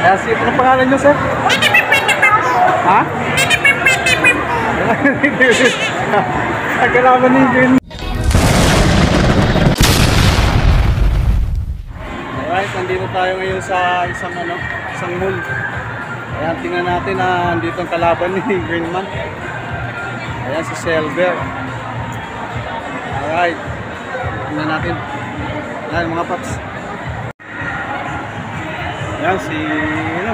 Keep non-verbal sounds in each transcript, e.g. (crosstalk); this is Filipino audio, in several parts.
Kaya si ano pangalan niyo, sir? Ha? Kailangan ni Green. Alright, nandito tayo ngayon sa isang ano, isang mall. Ayan, tingnan natin na andito ang kalaban ni (laughs) Greenman. Ayan si Silver. Alright. Tingnan natin. Ayan mga paps. Ayan si ano.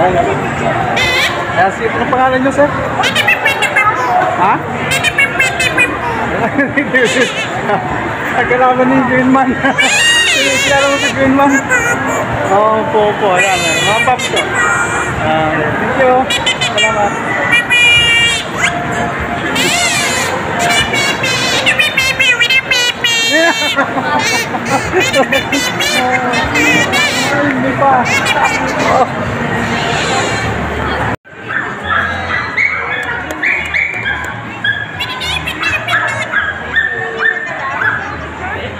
Ayan. Si ano pangalan niyo, sir? Ha? (laughs) Kailangan ni Greenman. (laughs) Kilala mo si Greenman? Oo, oh, po po. Ayan, mga paps ko. Ah, thank you. Salamat. (laughs) Hindi pa. Oh.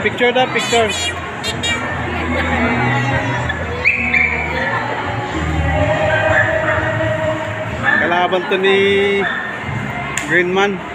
Picture da, picture. Kalaban to ni Greenman.